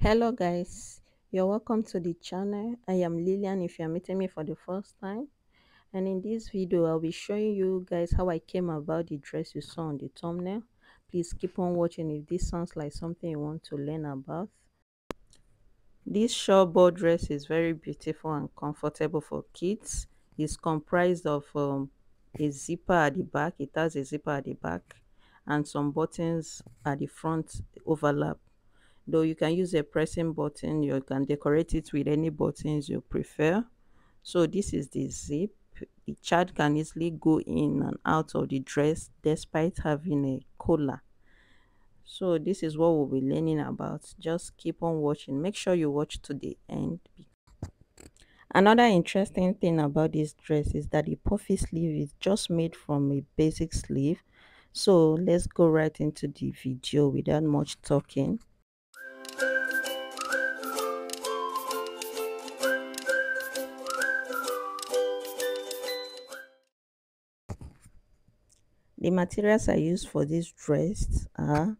hello guys. You're welcome to the channel. I am lillian if you're meeting me for the first time. And in this video i'll be showing you guys how i came about the dress you saw on the thumbnail. Please keep on watching if this sounds like something you want to learn about. This short ball dress is very beautiful and comfortable for kids. It's comprised of um, a zipper at the back. It has a zipper at the back and some buttons at the front overlap though you can use a pressing button you can decorate it with any buttons you prefer. So this is the zip. The child can easily go in and out of the dress despite having a collar. So this is what we'll be learning about. Just keep on watching. Make sure you watch to the end. Another interesting thing about this dress is that the puffy sleeve is just made from a basic sleeve. So let's go right into the video without much talking The materials I use for this dress are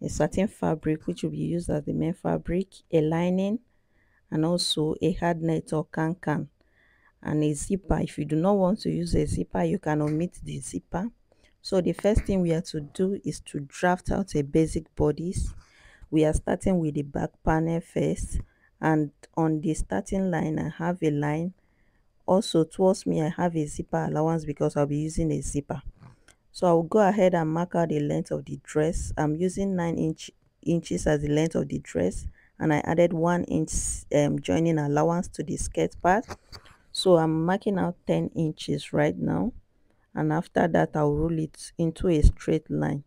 a satin fabric which will be used as the main fabric, a lining, and also a hard net or can-can and a zipper. If you do not want to use a zipper, you can omit the zipper. So the first thing we are to do is to draft out a basic bodice. We are starting with the back panel first and on the starting line I have a line. Also towards me I have a zipper allowance because I'll be using a zipper so i'll go ahead and mark out the length of the dress. I'm using 9 inch inches as the length of the dress and i added one inch um, joining allowance to the skirt part. So i'm marking out 10 inches right now and after that i'll roll it into a straight line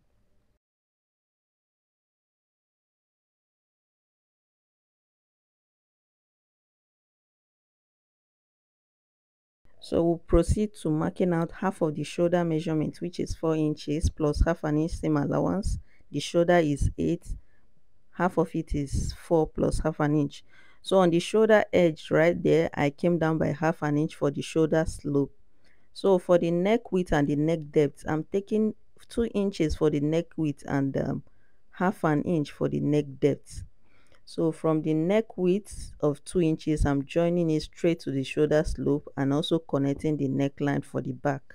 So we'll proceed to marking out half of the shoulder measurement which is 4 inches plus half an inch seam allowance. The shoulder is 8, half of it is 4 plus half an inch. So on the shoulder edge right there I came down by half an inch for the shoulder slope. So for the neck width and the neck depth I'm taking 2 inches for the neck width and um, half an inch for the neck depth. So from the neck width of 2 inches, I'm joining it straight to the shoulder slope and also connecting the neckline for the back.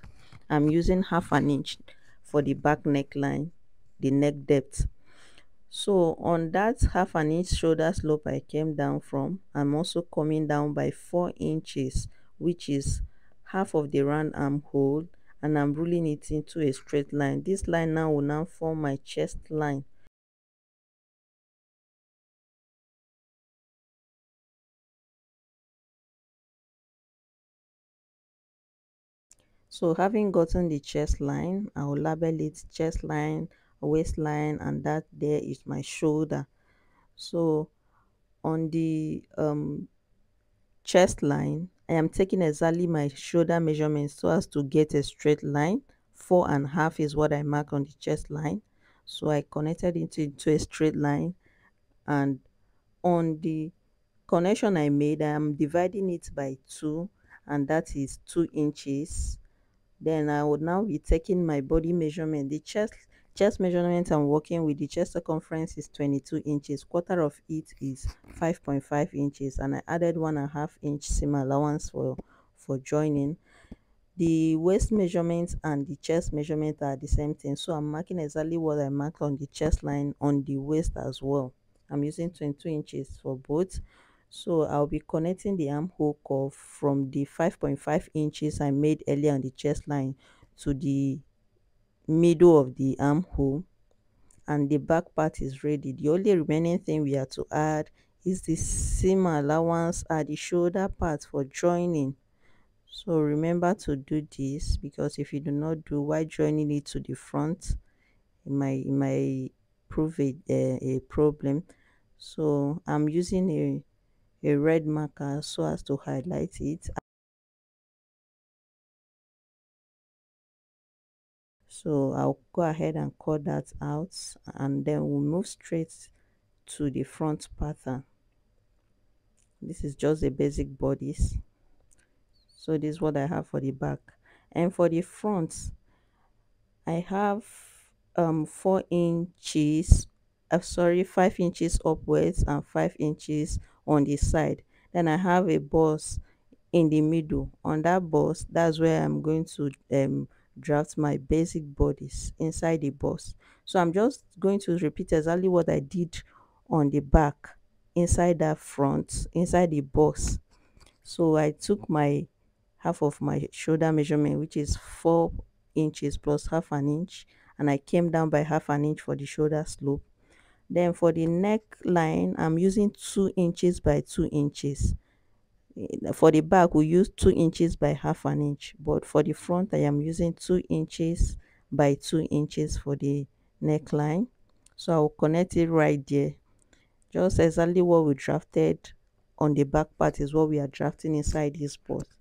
I'm using half an inch for the back neckline, the neck depth. So on that half an inch shoulder slope I came down from, I'm also coming down by 4 inches, which is half of the round armhole and I'm ruling it into a straight line. This line now will now form my chest line so having gotten the chest line i will label it chest line waistline and that there is my shoulder. So on the um chest line i am taking exactly my shoulder measurement so as to get a straight line. Four and a half is what i mark on the chest line. So i connected it into a straight line. And on the connection i made i am dividing it by two and that is two inches then I would now be taking my body measurement. The chest chest measurement I'm working with the chest circumference is 22 inches. Quarter of it is 5.5 inches and I added one and a half inch seam allowance for for joining. The waist measurement and the chest measurement are the same thing. So I'm marking exactly what I marked on the chest line on the waist as well. I'm using 22 inches for both so I'll be connecting the armhole curve from the 5.5 inches I made earlier on the chest line to the middle of the armhole. And the back part is ready. The only remaining thing we have to add is the seam allowance at the shoulder part for joining. So remember to do this because if you do not do why joining it to the front it might it might prove a, a, a problem. So i'm using a a red marker so as to highlight it. So I'll go ahead and cut that out and then we'll move straight to the front pattern. This is just a basic bodice. So this is what I have for the back. And for the front I have um four inches I'm sorry 5 inches upwards and 5 inches on the side. Then i have a boss in the middle. On that boss that's where i'm going to um draft my basic bodice inside the boss so i'm just going to repeat exactly what i did on the back inside that front inside the boss so i took my half of my shoulder measurement which is four inches plus half an inch and i came down by half an inch for the shoulder slope then for the neckline i'm using two inches by two inches. Eh, for the back we use two inches by half an inch. But for the front i am using two inches by two inches for the neckline. So i'll connect it right there. Just exactly what we drafted on the back part is what we are drafting inside this bust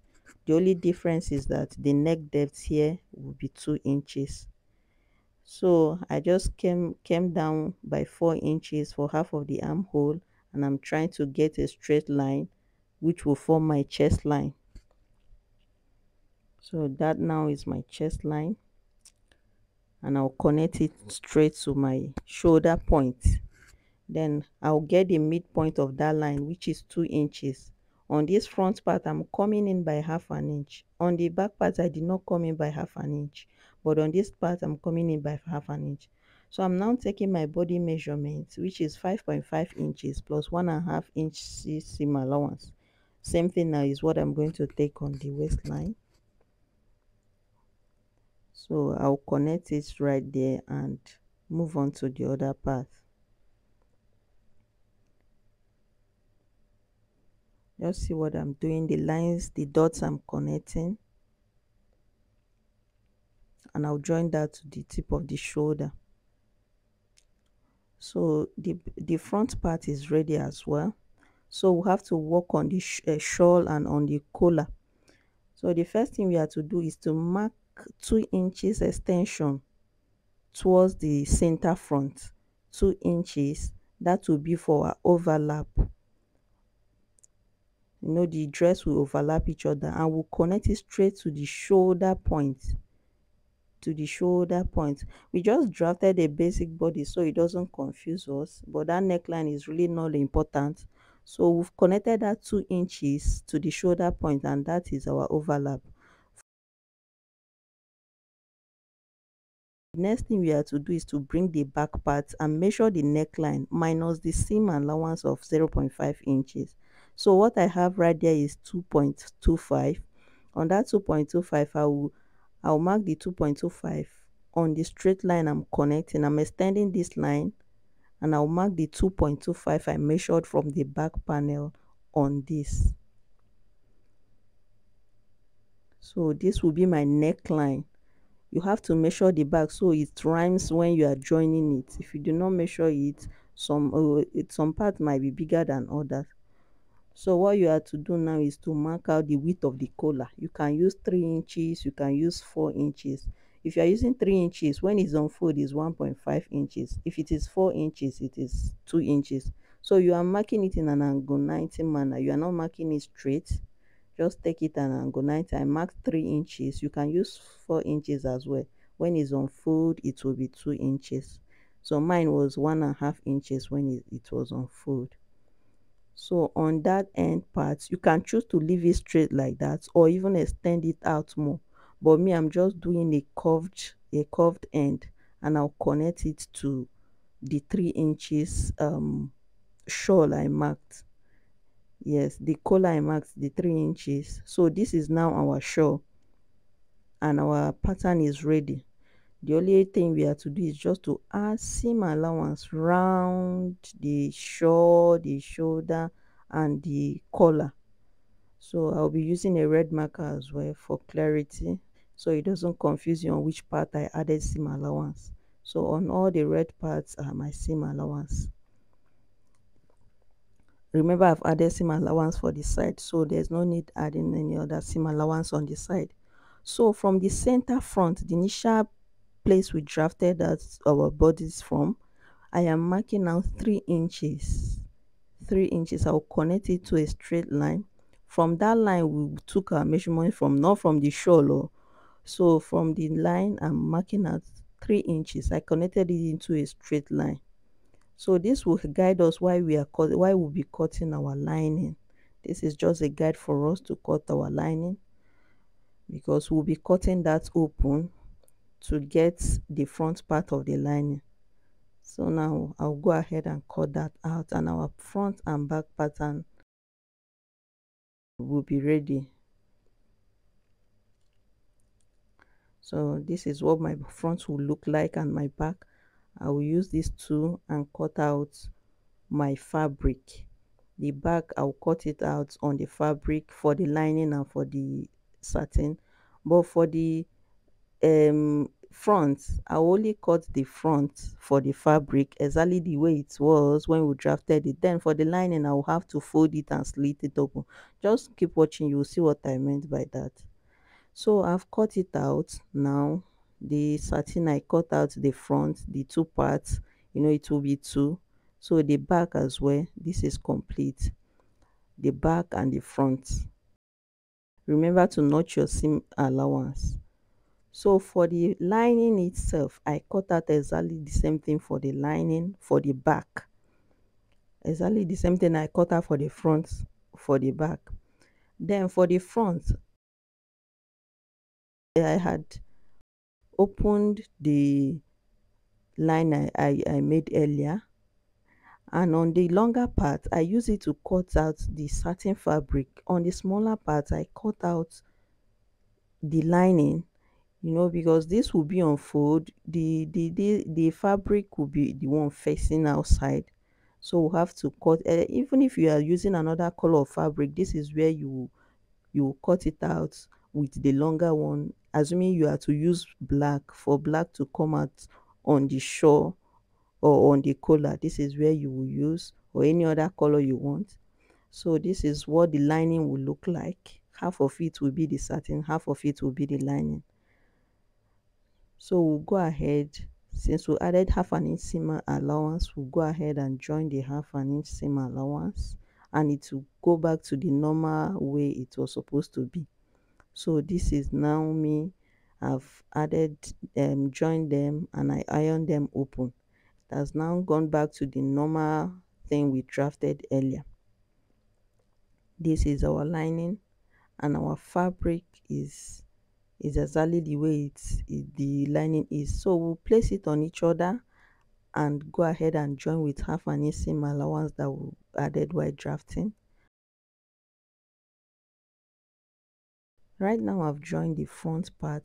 the only difference is that the neck depth here will be two inches so i just came came down by four inches for half of the armhole and i'm trying to get a straight line which will form my chest line. So that now is my chest line and I'll connect it straight to my shoulder point. Then I'll get the midpoint of that line which is two inches. On this front part I'm coming in by half an inch. On the back part I did not come in by half an inch but on this part I'm coming in by half an inch. So I'm now taking my body measurement which is 5.5 inches plus one and a half inch seam allowance. Same thing now is what i'm going to take on the waistline. So i'll connect it right there and move on to the other part. Just see what i'm doing the lines the dots i'm connecting and i'll join that to the tip of the shoulder. So the the front part is ready as well. So we have to work on the sh uh, shawl and on the collar. So the first thing we have to do is to mark two inches extension towards the center front. Two inches that will be for our overlap. You know the dress will overlap each other and we'll connect it straight to the shoulder point to the shoulder point. We just drafted a basic body so it doesn't confuse us but that neckline is really not important. So we've connected that two inches to the shoulder point and that is our overlap. Next thing we have to do is to bring the back part and measure the neckline minus the seam allowance of 0.5 inches. So what i have right there is 2.25 on that 2.25 i will i'll mark the 2.25 on the straight line i'm connecting i'm extending this line and I'll mark the 2.25 I measured from the back panel on this. So this will be my neckline. You have to measure the back so it rhymes when you are joining it. If you do not measure it, some uh, it, some part might be bigger than others. So what you have to do now is to mark out the width of the collar. You can use 3 inches, you can use 4 inches. If you are using 3 inches when it's on is 1.5 inches. If it is 4 inches it is 2 inches. So you are marking it in an 90 manner. You are not marking it straight. Just take it an angle 90 i marked 3 inches. You can use 4 inches as well. When it's on it will be 2 inches. So mine was one and a half inches when it, it was on so on that end part you can choose to leave it straight like that or even extend it out more. But me i'm just doing a curved a curved end and i'll connect it to the three inches um shawl i marked. Yes the collar i marked the three inches. So this is now our shawl and our pattern is ready the only thing we have to do is just to add seam allowance round the shawl the shoulder and the collar so i'll be using a red marker as well for clarity so it doesn't confuse you on which part I added seam allowance. So on all the red parts are my seam allowance. Remember I've added seam allowance for the side so there's no need adding any other seam allowance on the side. So from the center front, the initial place we drafted that our bodice from, I am marking out 3 inches. 3 inches, I'll connect it to a straight line. From that line, we took our measurement from, not from the shoulder oh. so from the line i'm marking out three inches. I connected it into a straight line. So this will guide us why we are cut why we'll be cutting our lining. This is just a guide for us to cut our lining because we'll be cutting that open to get the front part of the lining. So now I'll go ahead and cut that out and our front and back pattern will be ready. So this is what my front will look like and my back. I will use this tool and cut out my fabric. The back I'll cut it out on the fabric for the lining and for the satin. But for the um front. I only cut the front for the fabric exactly the way it was when we drafted it. Then for the lining i will have to fold it and slit it open. Just keep watching you'll see what i meant by that. So i've cut it out now. The satin i cut out the front the two parts you know it will be two. So the back as well this is complete. The back and the front. Remember to notch your seam allowance so for the lining itself i cut out exactly the same thing for the lining for the back. Exactly the same thing i cut out for the front for the back. Then for the front i had opened the line I, I, I made earlier. And on the longer part i use it to cut out the satin fabric. On the smaller part i cut out the lining you know because this will be on fold the the the, the fabric will be the one facing outside. So we'll have to cut uh, even if you are using another color of fabric this is where you you cut it out with the longer one. Assuming you are to use black for black to come out on the shawl or on the collar this is where you will use or any other color you want. So this is what the lining will look like. Half of it will be the satin half of it will be the lining so we'll go ahead since we added half an inch seam allowance we'll go ahead and join the half an inch seam allowance and it will go back to the normal way it was supposed to be. So this is now me. I've added um joined them and i iron them open. It has now gone back to the normal thing we drafted earlier. This is our lining and our fabric is is exactly the way it's it, the lining is. So we'll place it on each other and go ahead and join with half an inch seam allowance that we added while drafting. Right now i've joined the front part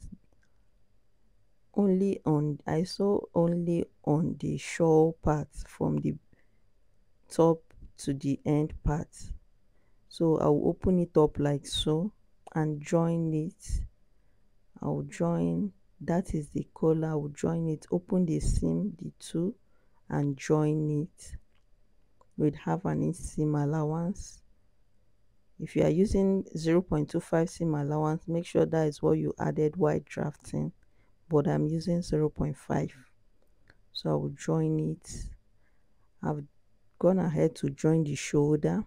only on i saw only on the shawl part from the top to the end part. So i'll open it up like so and join it I'll join that is the collar I'll join it. Open the seam the two and join it. With have an inch seam allowance. If you are using 0.25 seam allowance make sure that is what you added while drafting but I'm using 0.5 so I will join it. I've gone ahead to join the shoulder.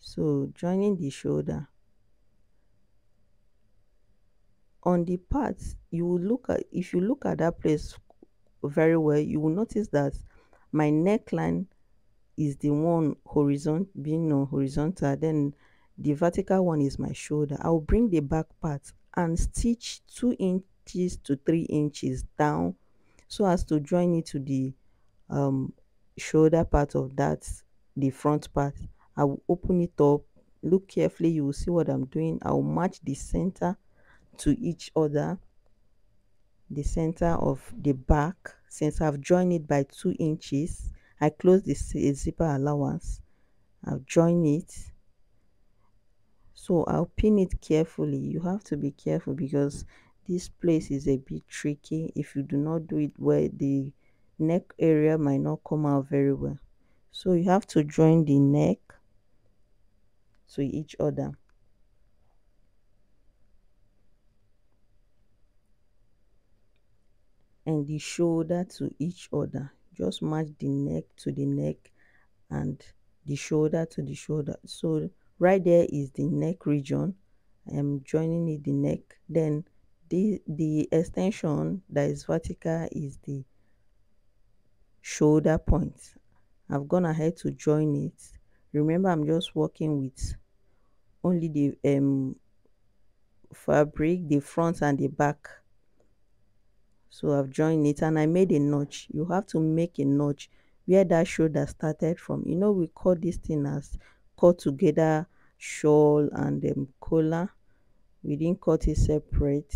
So joining the shoulder on the parts you will look at if you look at that place very well you will notice that my neckline is the one horizontal being on horizontal then the vertical one is my shoulder. I'll bring the back part and stitch two inches to three inches down so as to join it to the um, shoulder part of that the front part. I will open it up look carefully you will see what i'm doing. I will match the center to each other the center of the back. Since I've joined it by two inches I close the zipper allowance. I'll join it. So I'll pin it carefully. You have to be careful because this place is a bit tricky. If you do not do it where the neck area might not come out very well. So you have to join the neck to each other and the shoulder to each other. Just match the neck to the neck and the shoulder to the shoulder. So right there is the neck region. I am joining it the neck. Then the the extension that is vertical is the shoulder point. I've gone ahead to join it. Remember I'm just working with only the um fabric the front and the back so I've joined it and I made a notch. You have to make a notch where that shoulder started from. You know we call this thing as cut together shawl and um, collar. We didn't cut it separate.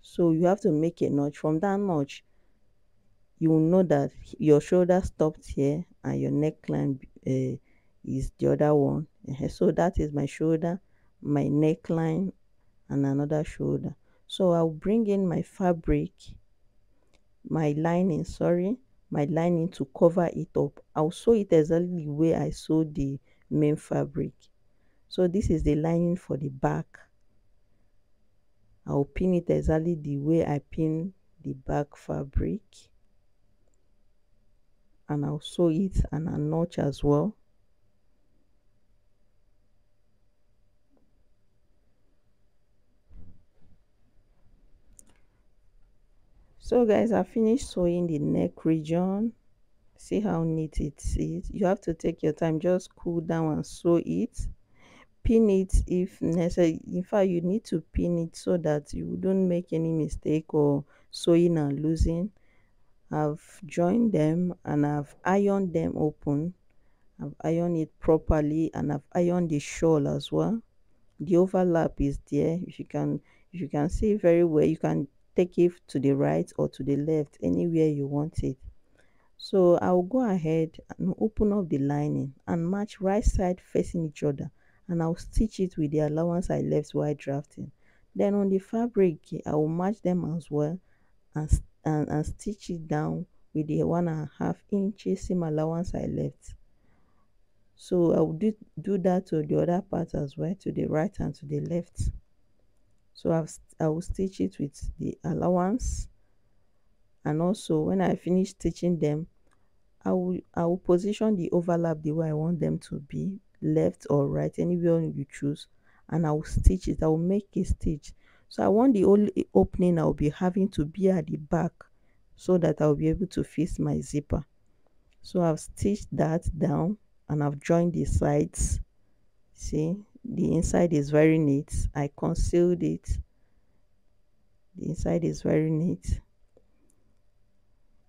So you have to make a notch. From that notch you will know that your shoulder stopped here and your neckline uh, is the other one. So that is my shoulder my neckline and another shoulder. So i'll bring in my fabric my lining sorry my lining to cover it up. I'll sew it exactly the way i sewed the main fabric. So this is the lining for the back. I'll pin it exactly the way i pin the back fabric. And i'll sew it and a notch as well so guys i finished sewing the neck region. See how neat it is. You have to take your time. Just cool down and sew it. Pin it if necessary. In fact you need to pin it so that you don't make any mistake or sewing and losing. I've joined them and i've ironed them open. I've ironed it properly and i've ironed the shawl as well. The overlap is there. If you can if you can see very well you can take it to the right or to the left anywhere you want it. So i'll go ahead and open up the lining and match right side facing each other and i'll stitch it with the allowance i left while drafting. Then on the fabric i will match them as well and, and, and stitch it down with the one and a half inches seam allowance i left. So i will do, do that to the other part as well to the right and to the left so I've, I will stitch it with the allowance. And also when I finish stitching them I will I will position the overlap the way I want them to be left or right anywhere you choose. And I will stitch it. I will make a stitch. So I want the only opening I'll be having to be at the back so that I'll be able to fix my zipper. So I've stitched that down and I've joined the sides. See the inside is very neat. I concealed it. The inside is very neat.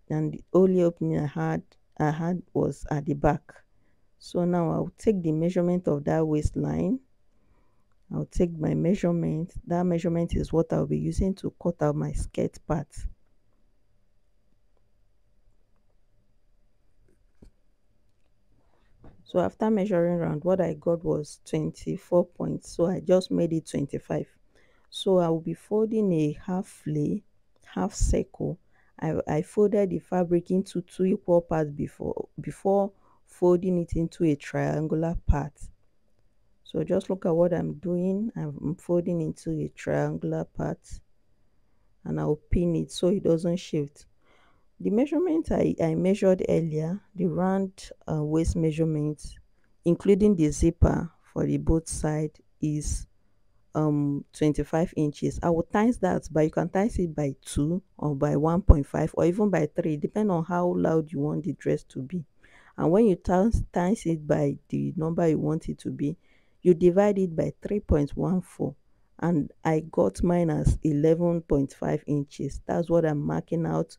And the only opening i had i had was at the back. So now i'll take the measurement of that waistline. I'll take my measurement. That measurement is what i'll be using to cut out my skirt part so after measuring around what i got was 24 points so i just made it 25 so i will be folding a half lay half circle. I, I folded the fabric into two equal parts before before folding it into a triangular part. So just look at what i'm doing. I'm folding into a triangular part and i'll pin it so it doesn't shift the measurement I, I measured earlier, the round uh, waist measurement, including the zipper for the both side is um 25 inches. I will times that but you can times it by 2 or by 1.5 or even by 3 depending on how loud you want the dress to be. And when you times, times it by the number you want it to be, you divide it by 3.14 and I got mine as 11.5 inches. That's what I'm marking out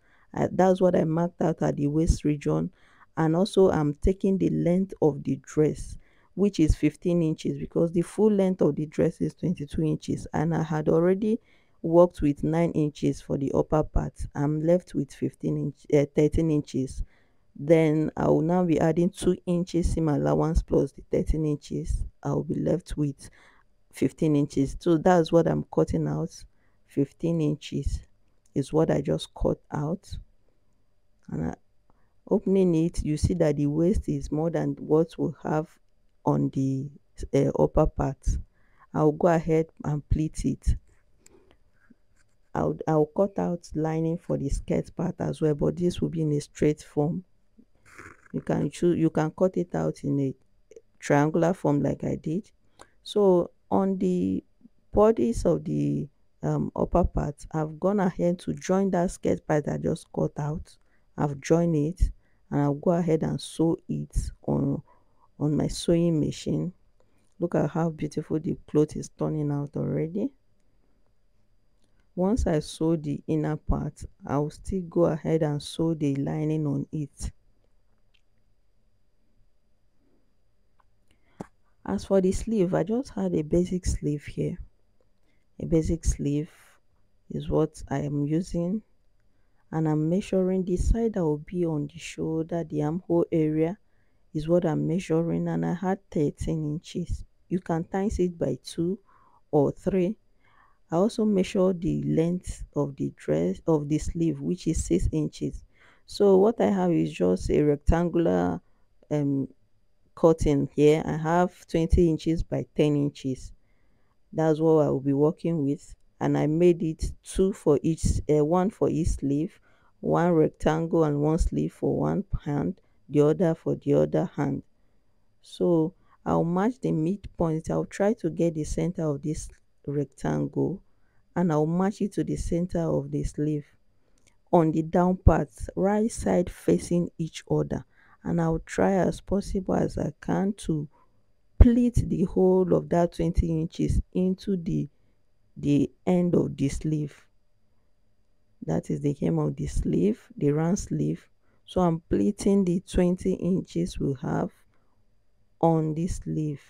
that's what I marked out at the waist region. And also I'm taking the length of the dress which is 15 inches because the full length of the dress is 22 inches. And I had already worked with 9 inches for the upper part. I'm left with 15 inch uh, 13 inches. Then I will now be adding 2 inches seam allowance plus the 13 inches. I will be left with 15 inches. So that's what I'm cutting out 15 inches is what I just cut out. And opening it you see that the waist is more than what we have on the uh, upper part. I'll go ahead and pleat it. I'll, I'll cut out lining for the skirt part as well but this will be in a straight form. You can choose you can cut it out in a triangular form like I did. So on the bodice of the um, upper part. I've gone ahead to join that skirt part I just cut out. I've joined it and I'll go ahead and sew it on on my sewing machine. Look at how beautiful the cloth is turning out already. Once I sew the inner part I'll still go ahead and sew the lining on it. As for the sleeve I just had a basic sleeve here a basic sleeve is what I am using. And I'm measuring the side that will be on the shoulder the armhole area is what I'm measuring. And I had 13 inches. You can times it by 2 or 3 I also measure the length of the dress of the sleeve which is 6 inches. So what I have is just a rectangular um, cutting here. I have 20 inches by 10 inches that's what I will be working with. And I made it two for each uh, one for each sleeve. One rectangle and one sleeve for one hand the other for the other hand. So I'll match the midpoint. I'll try to get the center of this rectangle and I'll match it to the center of the sleeve. On the down parts right side facing each other. And I'll try as possible as I can to pleat the whole of that 20 inches into the the end of the sleeve. That is the hem of the sleeve the round sleeve. So i'm pleating the 20 inches we have on this sleeve.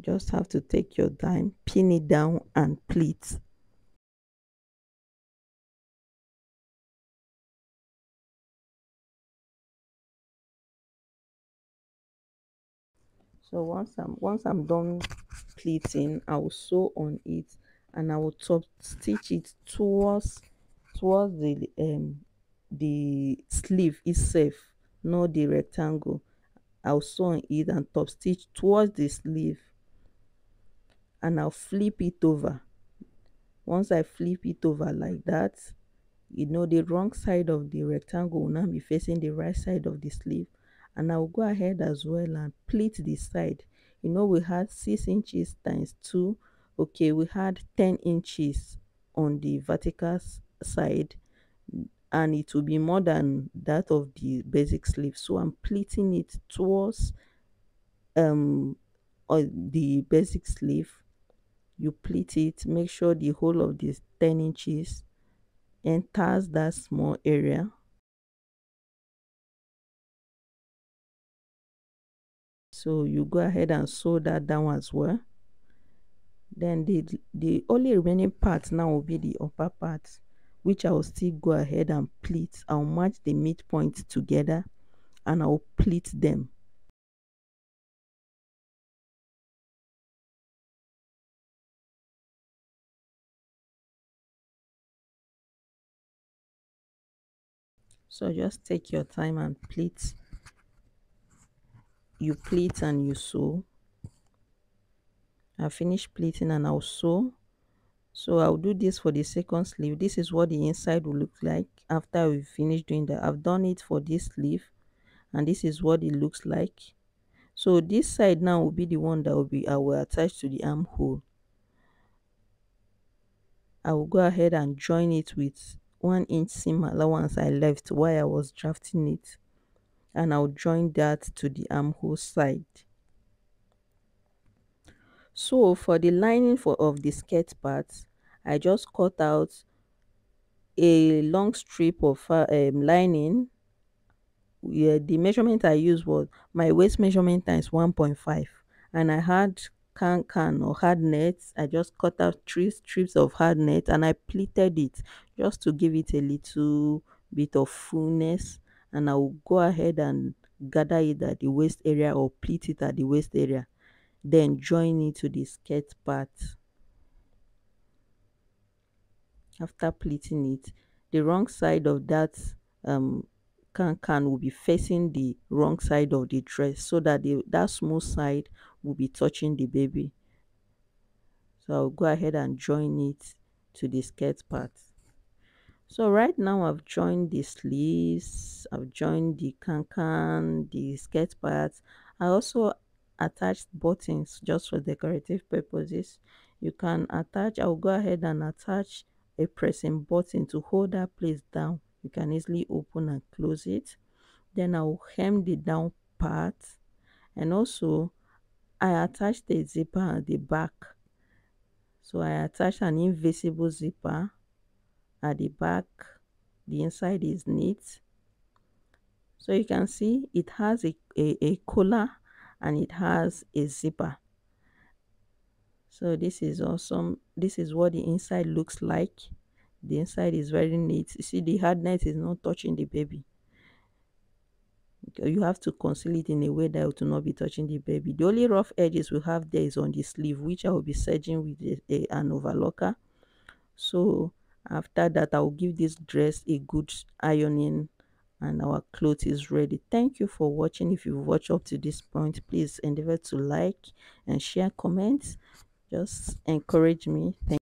Just have to take your time pin it down and pleat so once i'm once i'm done pleating i will sew on it and i will top stitch it towards towards the um the sleeve itself not the rectangle. I'll sew on it and top stitch towards the sleeve and i'll flip it over. Once i flip it over like that you know the wrong side of the rectangle will now be facing the right side of the sleeve and I'll go ahead as well and pleat the side. You know we had six inches times two. Okay we had 10 inches on the vertical side and it will be more than that of the basic sleeve. So i'm pleating it towards um the basic sleeve. You pleat it make sure the whole of this 10 inches enters that small area so you go ahead and sew that down as well. Then the the only remaining part now will be the upper part which i will still go ahead and pleat. I'll match the midpoint together and i'll pleat them. So just take your time and pleat you pleat and you sew. I finished pleating and I'll sew. So I'll do this for the second sleeve. This is what the inside will look like after we finish doing that. I've done it for this sleeve and this is what it looks like. So this side now will be the one that will be I will attach to the armhole. I will go ahead and join it with one inch seam allowance I left while I was drafting it and I'll join that to the armhole side. So for the lining for of the skirt part, I just cut out a long strip of uh, um, lining. Yeah, the measurement I used was my waist measurement times 1.5 and I had can can or hard nets. i just cut out three strips of hard net and i pleated it just to give it a little bit of fullness and I will go ahead and gather it at the waist area or pleat it at the waist area then join it to the skirt part. After pleating it the wrong side of that um can can will be facing the wrong side of the dress so that the that smooth side will be touching the baby. So i'll go ahead and join it to the skirt part so right now i've joined the sleeves i've joined the cancan the skirt parts i also attached buttons just for decorative purposes. You can attach i'll go ahead and attach a pressing button to hold that place down. You can easily open and close it. Then i will hem the down part. And also i attach the zipper at the back. So i attach an invisible zipper at the back. The inside is neat. So you can see it has a, a, a collar and it has a zipper. So this is awesome. This is what the inside looks like. The inside is very neat. You see the hardness is not touching the baby. You have to conceal it in a way that it will not be touching the baby. The only rough edges we have there is on the sleeve which i will be serging with a, a, an overlocker. So after that i will give this dress a good ironing and our clothes is ready. Thank you for watching. If you've watched up to this point please endeavor to like and share comments just encourage me. Thank